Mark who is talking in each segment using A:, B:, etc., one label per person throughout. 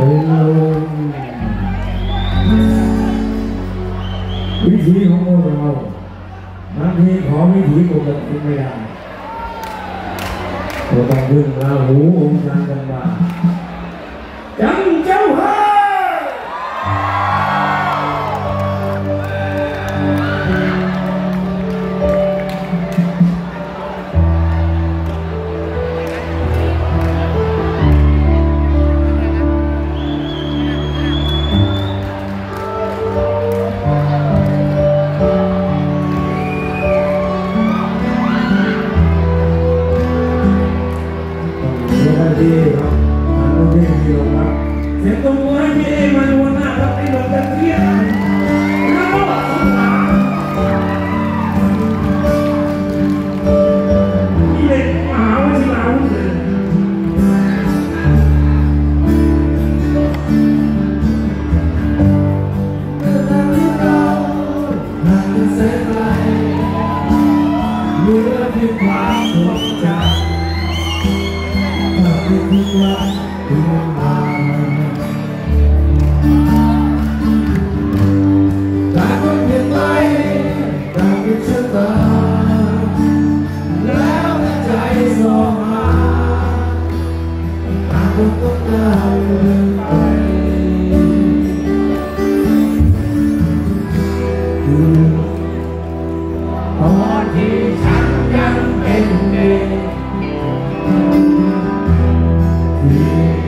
A: วิถีของเราบางทีขอวิถีปกติไม่ได้ก็ต้อง
B: พึ่งราหูองค์การกันบ้าจัง
A: you.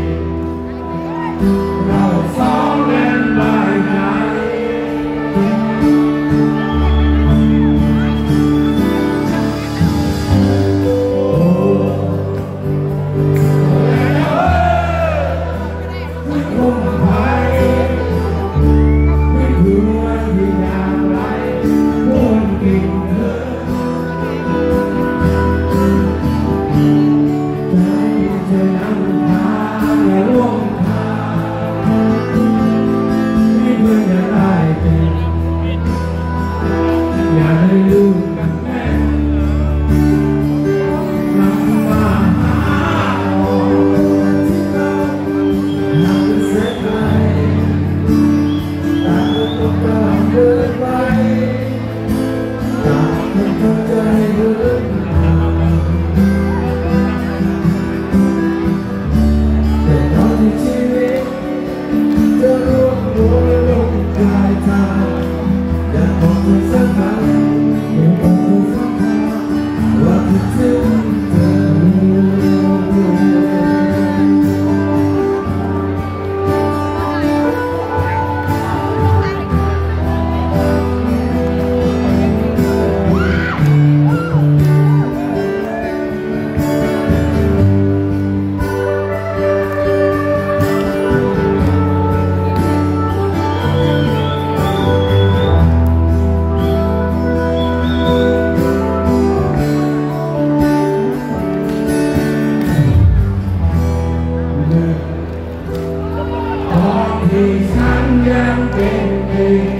A: bring me.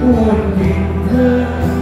A: Buồn.